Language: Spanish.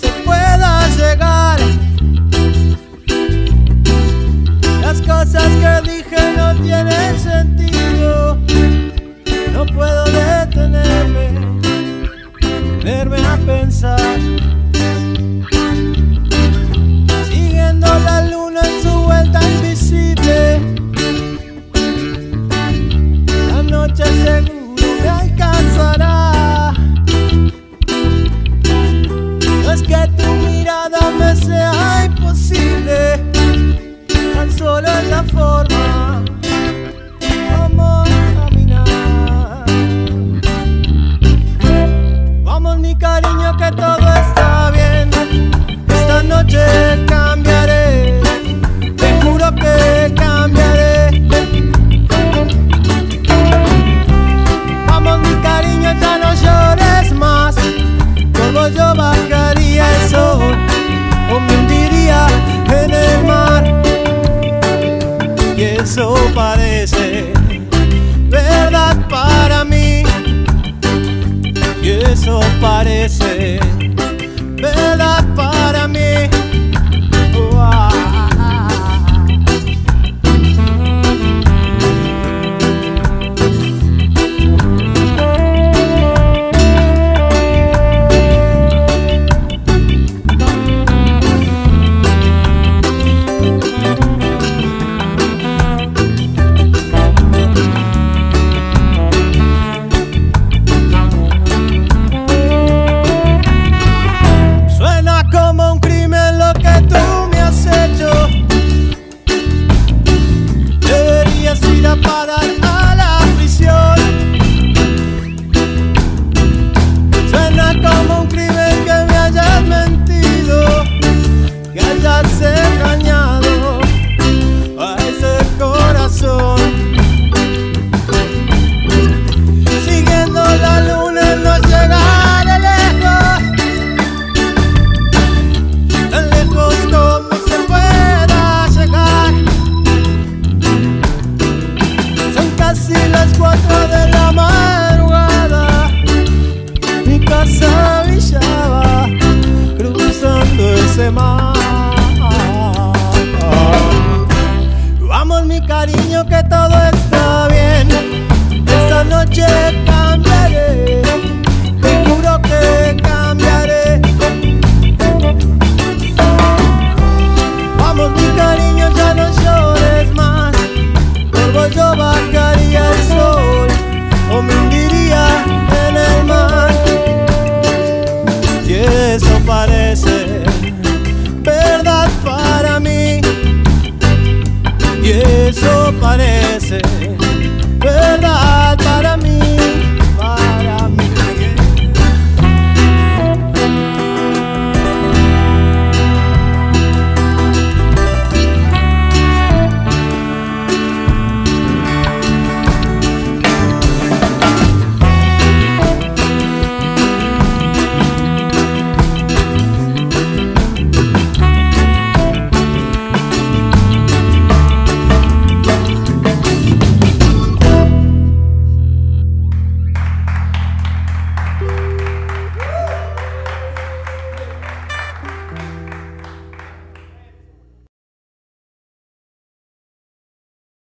se pueda llegar. Las cosas que dije no tienen sentido, no puedo detenerme, verme a pensar. Siguiendo la luna en su vuelta invisible, la noche seguro me alcanzará. Vamos mi cariño que todo es eso parece.